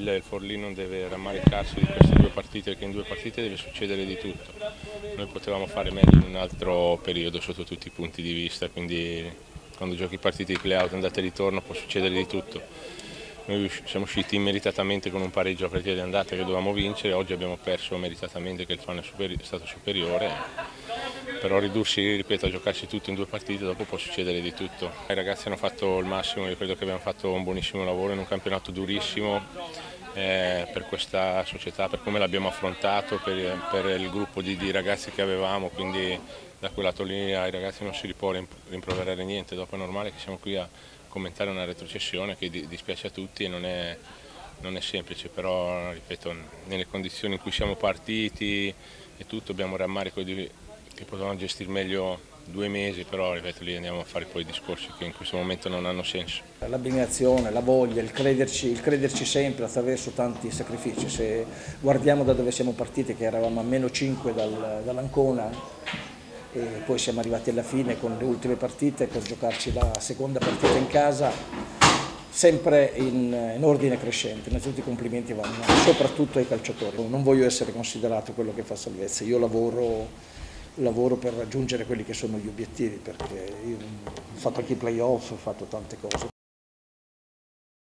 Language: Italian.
Il Forlì non deve rammaricarsi di queste due partite perché in due partite deve succedere di tutto. Noi potevamo fare meglio in un altro periodo sotto tutti i punti di vista, quindi quando giochi partite di play-out andate e ritorno può succedere di tutto. Noi siamo usciti immeritatamente con un pareggio a partita di andata che dovevamo vincere, oggi abbiamo perso meritatamente che il fan è, stato superiore, però ridursi, ripeto, a giocarsi tutto in due partite dopo può succedere di tutto. I ragazzi hanno fatto il massimo, io credo che abbiamo fatto un buonissimo lavoro in un campionato durissimo, eh, per questa società, per come l'abbiamo affrontato, per, per il gruppo di, di, ragazzi che avevamo, quindi da quel lato lì ai ragazzi non si può rimproverare niente, dopo è normale che siamo qui a commentare una retrocessione che dispiace a tutti e non è, non è semplice, però ripeto, nelle condizioni in cui siamo partiti e tutto abbiamo rammarico di, che potevamo gestire meglio due mesi, però ripeto lì andiamo a fare poi discorsi che in questo momento non hanno senso. L'abbinazione, la voglia, il crederci, il crederci sempre attraverso tanti sacrifici, se guardiamo da dove siamo partiti che eravamo a meno 5 dal, dall'Ancona e poi siamo arrivati alla fine con le ultime partite per giocarci la seconda partita in casa sempre in, in, ordine crescente, innanzitutto i complimenti vanno soprattutto ai calciatori, non voglio essere considerato quello che fa salvezza, io lavoro lavoro per raggiungere quelli che sono gli obiettivi perché ho fatto anche i playoff, ho fatto tante cose,